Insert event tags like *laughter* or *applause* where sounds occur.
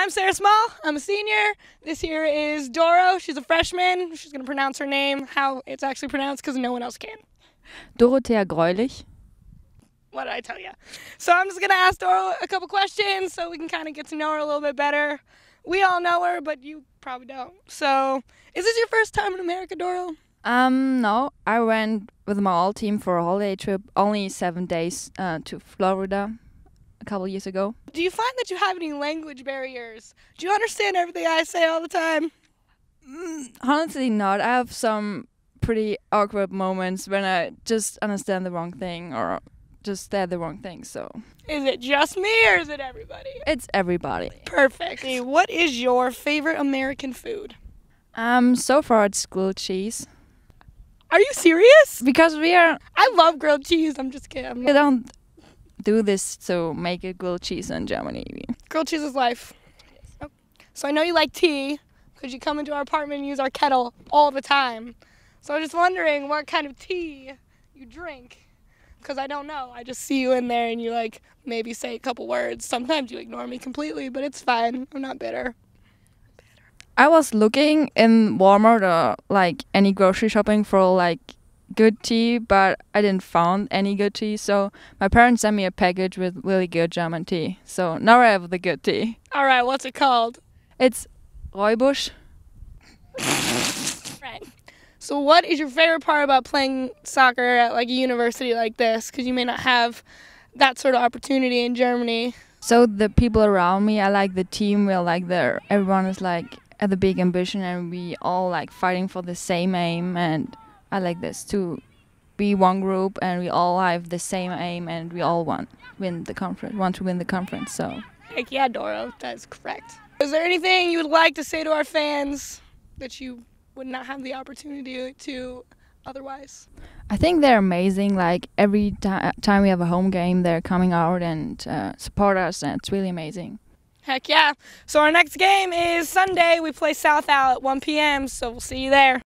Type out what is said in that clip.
I'm Sara Small. I'm a senior. This here is Doro. She's a freshman. She's going to pronounce her name how it's actually pronounced because no one else can. Dorothea Greulich. What did I tell you? So I'm just going to ask Doro a couple questions so we can kind of get to know her a little bit better. We all know her, but you probably don't. So, is this your first time in America, Doro? Um, no, I went with my all team for a holiday trip, only seven days uh, to Florida couple years ago. Do you find that you have any language barriers? Do you understand everything I say all the time? Honestly, not. I have some pretty awkward moments when I just understand the wrong thing or just said the wrong thing. So Is it just me or is it everybody? it's everybody. Perfect. Hey, What is your favorite American food? Um, so far it's grilled cheese Are you serious? because we are I love grilled cheese. I'm just kidding. I'm we don't do this to make a grilled cheese in Germany. Grilled cheese is life. Oh, So I know you like tea because you come into our apartment and use our kettle all the time. So I'm just wondering what kind of tea you drink because I don't know. I just see you in there and you like maybe say a couple words. Sometimes you ignore me completely, but it's fine. I'm not bitter. I was looking in Walmart or like any grocery shopping for like good tea, but I didn't found any good tea. So my parents sent me a package with really good German tea. So now I have the good tea. All right, what's it called? It's Räubusch. *laughs* Right. So, what is your favorite part about playing soccer at like a university like this? Because you may not have that sort of opportunity in Germany. So the people around me, I like the team. We're like there. Everyone is like at the big ambition, and we all like fighting for the same aim. And I like this to be one group, and we all have the same aim, and we all want win the conference. Want to win the conference. So. Heck yeah, Doro, that's correct. Is there anything you would like to say to our fans that you would not have the opportunity to otherwise? I think they're amazing. Like every ti- time we have a home game, they're coming out and uh, support us, and it's really amazing. Heck yeah. So, our next game is Sunday. We play South Out at 1 p.m., so we'll see you there.